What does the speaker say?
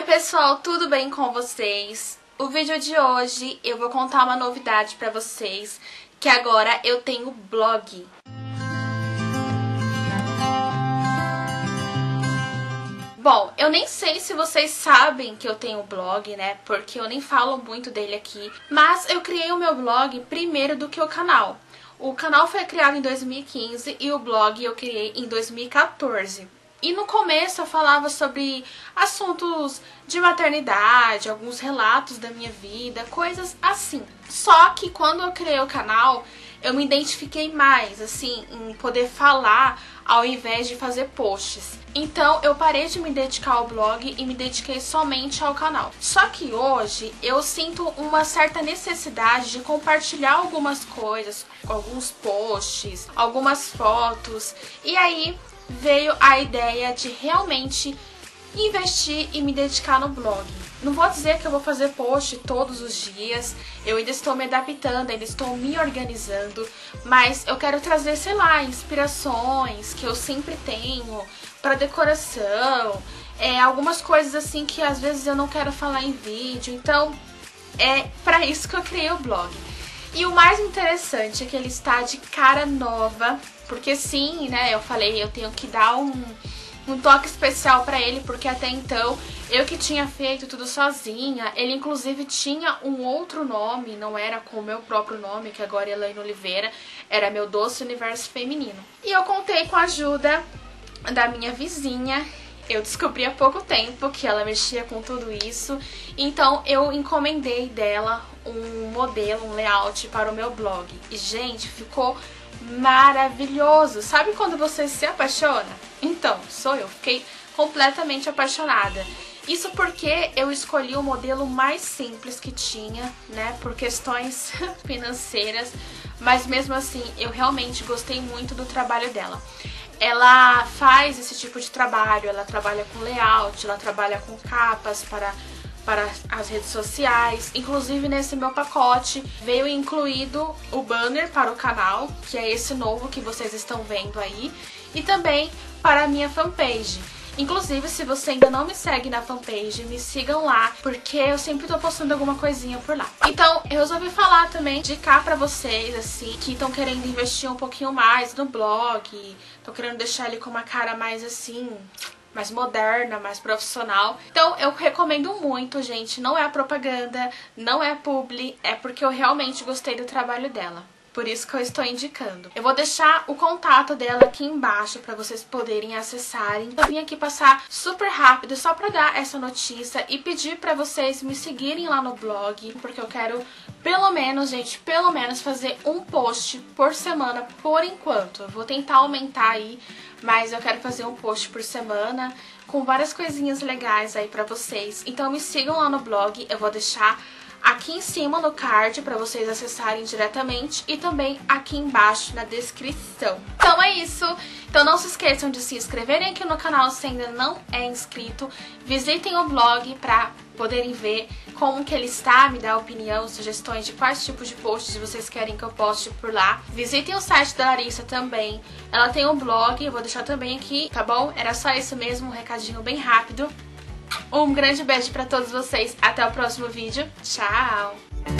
Oi pessoal, tudo bem com vocês? O vídeo de hoje eu vou contar uma novidade pra vocês, que agora eu tenho blog. Bom, eu nem sei se vocês sabem que eu tenho blog, né? Porque eu nem falo muito dele aqui. Mas eu criei o meu blog primeiro do que o canal. O canal foi criado em 2015 e o blog eu criei em 2014. E no começo eu falava sobre assuntos de maternidade, alguns relatos da minha vida, coisas assim. Só que quando eu criei o canal, eu me identifiquei mais, assim, em poder falar ao invés de fazer posts. Então eu parei de me dedicar ao blog e me dediquei somente ao canal. Só que hoje eu sinto uma certa necessidade de compartilhar algumas coisas, alguns posts, algumas fotos. E aí veio a ideia de realmente investir e me dedicar no blog. Não vou dizer que eu vou fazer post todos os dias, eu ainda estou me adaptando, ainda estou me organizando, mas eu quero trazer, sei lá, inspirações que eu sempre tenho para decoração, é, algumas coisas assim que às vezes eu não quero falar em vídeo, então é para isso que eu criei o blog. E o mais interessante é que ele está de cara nova, porque sim, né, eu falei, eu tenho que dar um, um toque especial para ele, porque até então eu que tinha feito tudo sozinha, ele inclusive tinha um outro nome, não era com o meu próprio nome, que agora é Elaine Oliveira, era meu Doce Universo Feminino. E eu contei com a ajuda da minha vizinha, eu descobri há pouco tempo que ela mexia com tudo isso, então eu encomendei dela um modelo, um layout para o meu blog. E gente, ficou maravilhoso. Sabe quando você se apaixona? Então, sou eu. Fiquei completamente apaixonada. Isso porque eu escolhi o modelo mais simples que tinha, né, por questões financeiras, mas mesmo assim eu realmente gostei muito do trabalho dela. Ela faz esse tipo de trabalho, ela trabalha com layout, ela trabalha com capas para para as redes sociais. Inclusive nesse meu pacote veio incluído o banner para o canal, que é esse novo que vocês estão vendo aí, e também para a minha fanpage. Inclusive, se você ainda não me segue na fanpage, me sigam lá, porque eu sempre tô postando alguma coisinha por lá. Então, eu resolvi falar também, de cá pra vocês, assim, que estão querendo investir um pouquinho mais no blog, estão querendo deixar ele com uma cara mais, assim, mais moderna, mais profissional. Então eu recomendo muito, gente. Não é propaganda, não é publi, é porque eu realmente gostei do trabalho dela. Por isso que eu estou indicando. Eu vou deixar o contato dela aqui embaixo para vocês poderem acessarem. Eu vim aqui passar super rápido só para dar essa notícia e pedir para vocês me seguirem lá no blog, porque eu quero pelo menos, gente, pelo menos fazer um post por semana por enquanto. Eu vou tentar aumentar aí, mas eu quero fazer um post por semana com várias coisinhas legais aí pra vocês. Então me sigam lá no blog, eu vou deixar aqui em cima no card para vocês acessarem diretamente e também aqui embaixo na descrição. Então é isso. Então não se esqueçam de se inscreverem aqui no canal se ainda não é inscrito. Visitem o blog para poderem ver como que ele está, me dar opinião, sugestões de quais tipos de posts vocês querem que eu poste por lá. Visitem o site da Larissa também. Ela tem um blog, eu vou deixar também aqui, tá bom? Era só isso mesmo, um recadinho bem rápido. Um grande beijo para todos vocês. Até o próximo vídeo. Tchau!